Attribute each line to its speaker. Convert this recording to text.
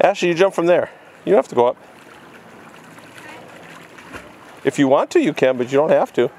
Speaker 1: Ashley, you jump from there. You don't have to go up. If you want to, you can, but you don't have to.